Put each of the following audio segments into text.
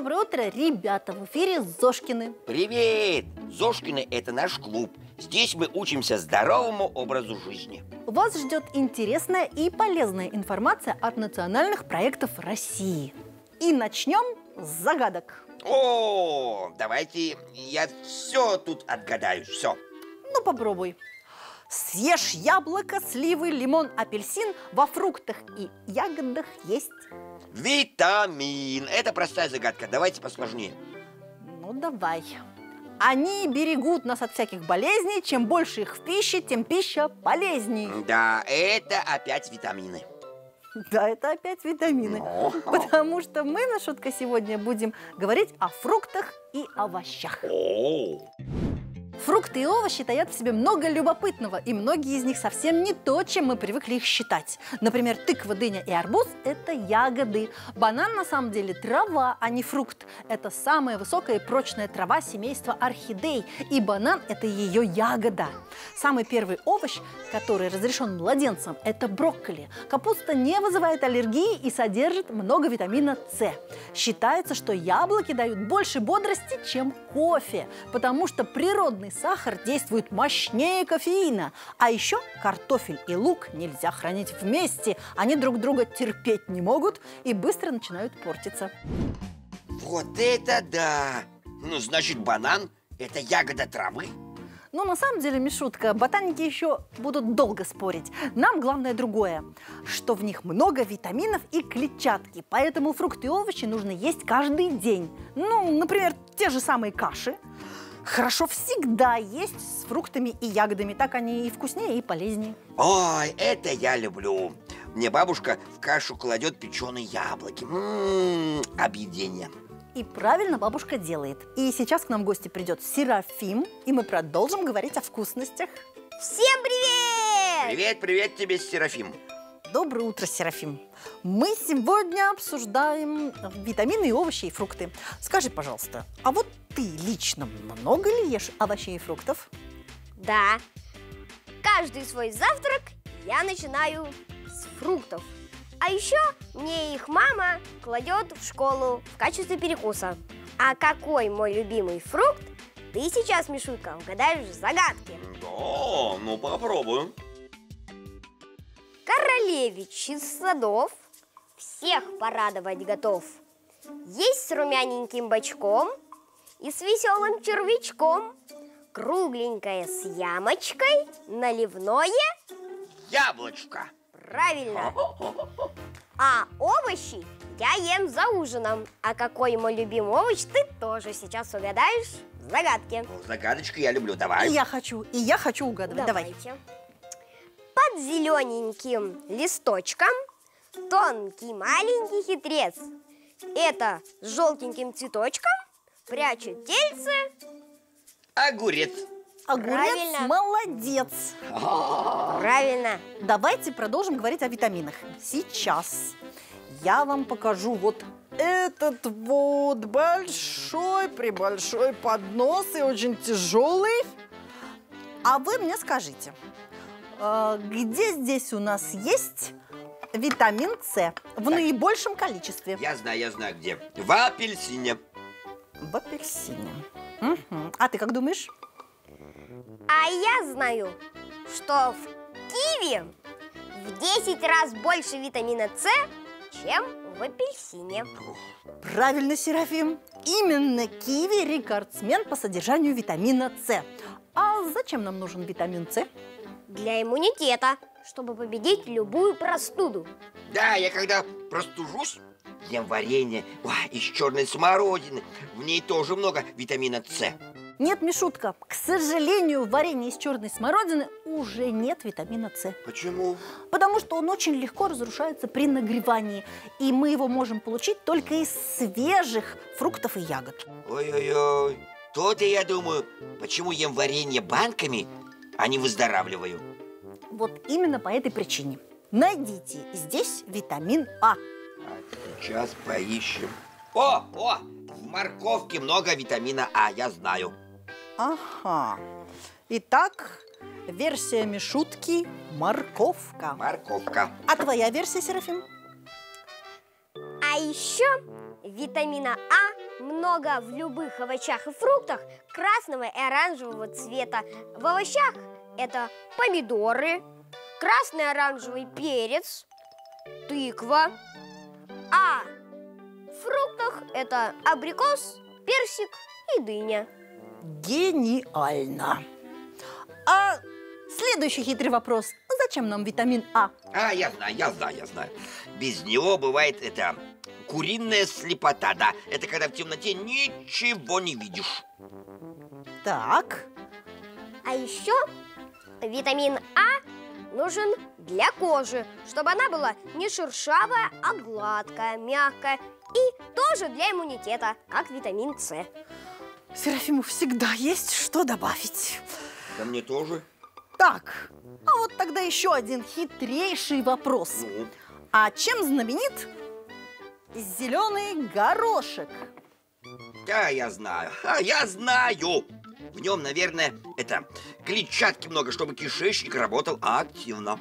Доброе утро, ребята! В эфире Зошкины. Привет! Зошкины – это наш клуб. Здесь мы учимся здоровому образу жизни. Вас ждет интересная и полезная информация от национальных проектов России. И начнем с загадок. О, давайте я все тут отгадаю, все. Ну, попробуй. Съешь яблоко, сливы, лимон, апельсин. Во фруктах и ягодах есть... Витамин. Это простая загадка. Давайте посложнее. Ну, давай. Они берегут нас от всяких болезней. Чем больше их в пище, тем пища полезней. Да, это опять витамины. Да, это опять витамины. Но. Потому что мы на шутка сегодня будем говорить о фруктах и овощах. О, Фрукты и овощи таят в себе много любопытного, и многие из них совсем не то, чем мы привыкли их считать. Например, тыква, дыня и арбуз – это ягоды. Банан на самом деле трава, а не фрукт. Это самая высокая и прочная трава семейства орхидей, и банан – это ее ягода. Самый первый овощ, который разрешен младенцам – это брокколи. Капуста не вызывает аллергии и содержит много витамина С. Считается, что яблоки дают больше бодрости, чем кофе, потому что природный сахар действует мощнее кофеина. А еще картофель и лук нельзя хранить вместе. Они друг друга терпеть не могут и быстро начинают портиться. вот это да! Ну, значит, банан – это ягода травы? Но на самом деле, Мишутка, ботаники еще будут долго спорить. Нам главное другое, что в них много витаминов и клетчатки, поэтому фрукты и овощи нужно есть каждый день. Ну, например, те же самые каши. Хорошо всегда есть с фруктами и ягодами, так они и вкуснее, и полезнее. Ой, это я люблю. Мне бабушка в кашу кладет печеные яблоки. М-м, объедение. И правильно бабушка делает. И сейчас к нам в гости придет Серафим, и мы продолжим говорить о вкусностях. Всем привет! Привет, привет тебе, Серафим. Доброе утро, Серафим. Мы сегодня обсуждаем витамины, и овощи и фрукты. Скажи, пожалуйста, а вот ты лично много ли ешь овощей и фруктов? Да. Каждый свой завтрак я начинаю с фруктов. А еще мне их мама кладет в школу в качестве перекуса. А какой мой любимый фрукт, ты сейчас, Мишутка, угадаешь в загадке. Да, ну попробуем. Королевич из садов всех порадовать готов. Есть с румяненьким бочком и с веселым червячком. Кругленькое с ямочкой, наливное Яблочко. Правильно. А овощи я ем за ужином. А какой мой любимый овощ, ты тоже сейчас угадаешь в загадке. Ну, Загадочку я люблю, давай. И я хочу, и я хочу угадывать. Давай. Под зелененьким листочком тонкий маленький хитрец. Это с желтеньким цветочком прячет тельце. Огурец. Огурец Правильно. молодец. Правильно. Давайте продолжим говорить о витаминах. Сейчас я вам покажу вот этот вот большой, прибольшой поднос и очень тяжелый. А вы мне скажите, где здесь у нас есть витамин С в наибольшем количестве? Я знаю, я знаю где. В апельсине. В апельсине. Мгм. А ты как думаешь? А я знаю, что в киви в 10 раз больше витамина С, чем в апельсине. Правильно, Серафим. Именно киви рекордсмен по содержанию витамина С. А зачем нам нужен витамин С? Для иммунитета, чтобы победить любую простуду. Да, я когда простужусь, ем варенье Ой, из черной смородины. В ней тоже много витамина С. Нет, Мишутка, к сожалению, в варенье из черной смородины уже нет витамина С. Почему? Потому что он очень легко разрушается при нагревании. И мы его можем получить только из свежих фруктов и ягод. Ой-ой-ой. То-то я думаю, почему ем варенье банками, а не выздоравливаю. Вот именно по этой причине. Найдите здесь витамин А. А сейчас поищем. О, о, в морковке много витамина А, я знаю. Ага. Итак, версия Мишутки – морковка. Морковка. А твоя версия, Серафим? А еще витамина А много в любых овощах и фруктах красного и оранжевого цвета. В овощах это помидоры, красный и оранжевый перец, тыква. А в фруктах это абрикос, персик и дыня. Гениально. А следующий хитрый вопрос. Зачем нам витамин А? А, я знаю, я знаю, я знаю. Без него бывает это куриная слепота, да. Это когда в темноте ничего не видишь. Так, А еще витамин А нужен для кожи, чтобы она была не шершавая, а гладкая, мягкая. И тоже для иммунитета, как витамин С. Серафиму всегда есть что добавить. Да мне тоже. Так, а вот тогда еще один хитрейший вопрос. Ну, А чем знаменит зеленый горошек? да, я знаю. А, я знаю. В нем, наверное, это клетчатки много, чтобы кишечник работал активно.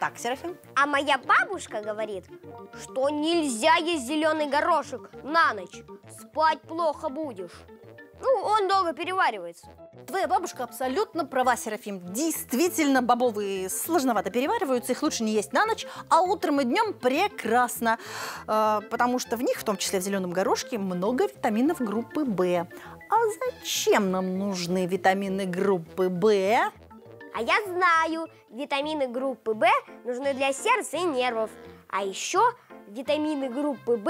Так, Серафим? А моя бабушка говорит, что нельзя есть зеленый горошек на ночь. Спать плохо будешь. Ну, он долго переваривается. Твоя бабушка абсолютно права, Серафим. Действительно, бобовые сложновато перевариваются, их лучше не есть на ночь, а утром и днем прекрасно, Э, потому что в них, в том числе в зеленом горошке, много витаминов группы В. А зачем нам нужны витамины группы В? А я знаю, витамины группы В нужны для сердца и нервов. А еще витамины группы В,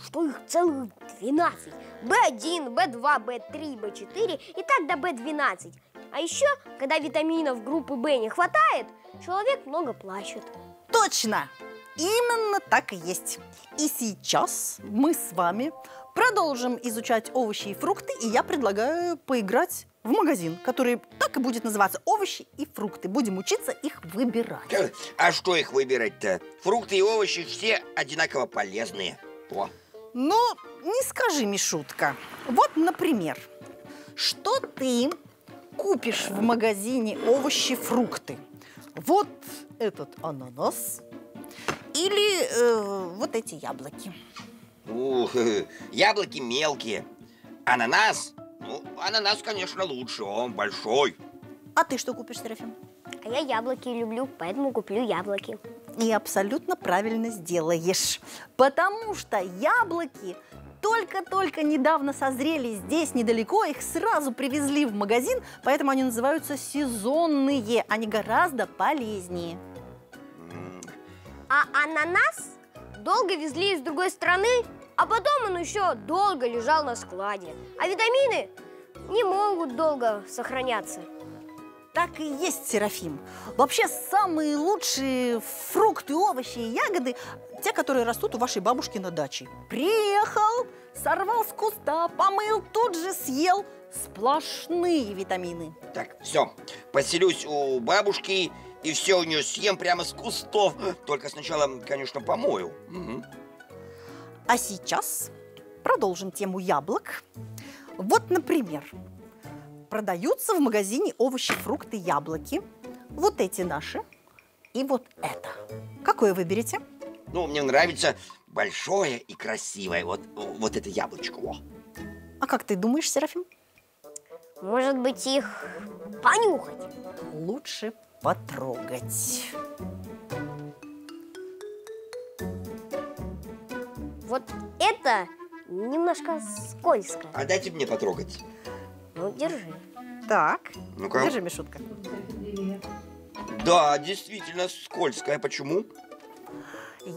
что их целых 12. В1, В2, В3, В4 и так до В12. А еще, когда витаминов группы В не хватает, человек много плачет. Точно! Именно так и есть. И сейчас мы с вами продолжим изучать овощи и фрукты, и я предлагаю поиграть в магазин, который так и будет называться «Овощи и фрукты». Будем учиться их выбирать. А что их выбирать-то? Фрукты и овощи все одинаково полезные. О, Ну, не скажи, Мишутка. Вот, например, что ты купишь в магазине овощи, фрукты? Вот этот ананас или э, вот эти яблоки. ух, яблоки мелкие. Ананас? Ну, ананас, конечно, лучше, он большой. А ты что купишь, Серафим? А я яблоки люблю, поэтому куплю яблоки. И абсолютно правильно сделаешь. Потому что яблоки только-только недавно созрели здесь недалеко, их сразу привезли в магазин, поэтому они называются сезонные, они гораздо полезнее. А ананас долго везли из другой страны, а потом он еще долго лежал на складе. А витамины не могут долго сохраняться. Так и есть, Серафим. Вообще самые лучшие фрукты, овощи и ягоды те, которые растут у вашей бабушки на даче. Приехал, сорвал с куста, помыл, тут же съел. Сплошные витамины. Так, все, поселюсь у бабушки и все у нее съем прямо с кустов. Только сначала, конечно, помою. Мгм. А сейчас продолжим тему яблок. Вот, например, продаются в магазине овощи, фрукты, яблоки. Вот эти наши и вот это. Какое выберете? Ну, мне нравится большое и красивое. Вот, вот это яблочко. О. А как ты думаешь, Серафим? Может быть, их понюхать? Лучше потрогать. Вот это немножко скользко. А дайте мне потрогать. Ну, держи. Так, Ну-ка. держи, Мишутка. Да, действительно скользкое. Почему?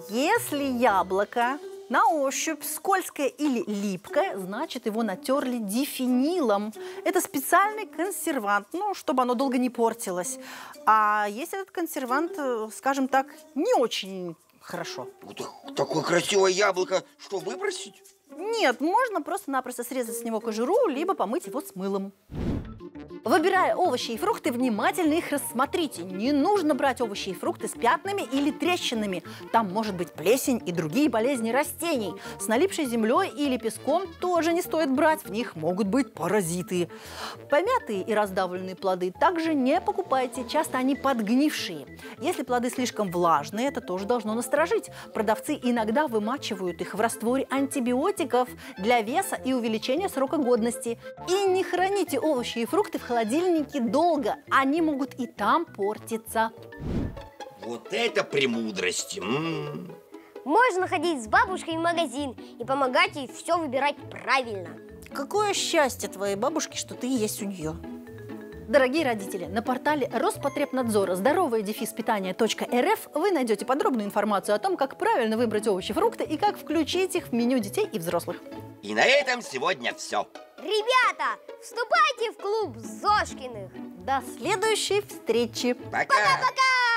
Если яблоко на ощупь скользкое или липкое, значит его натерли дифенилом. Это специальный консервант, ну, чтобы оно долго не портилось. А если этот консервант, э, скажем так, не очень хорошо. Вот такое красивое яблоко. Что, выбросить? Нет, можно просто-напросто срезать с него кожуру, либо помыть его с мылом. Выбирая овощи и фрукты, внимательно их рассмотрите. Не нужно брать овощи и фрукты с пятнами или трещинами. Там может быть плесень и другие болезни растений. С налипшей землей или песком тоже не стоит брать, в них могут быть паразиты. Помятые и раздавленные плоды также не покупайте, часто они подгнившие. Если плоды слишком влажные, это тоже должно насторожить. Продавцы иногда вымачивают их в растворе антибиотиков для веса и увеличения срока годности. И не храните овощи и фрукты в холодильнике долго, они могут и там портиться. Вот это премудрость. М. Можно ходить с бабушкой в магазин и помогать ей все выбирать правильно. Какое счастье твоей бабушки, что ты есть у нее. Дорогие родители, на портале Роспотребнадзора здоровое дефис питания.рф вы найдете подробную информацию о том, как правильно выбрать овощи, фрукты и как включить их в меню детей и взрослых. И на этом сегодня все. Ребята, вступайте в клуб Зошкиных. До следующей встречи! Пока! Пока-пока!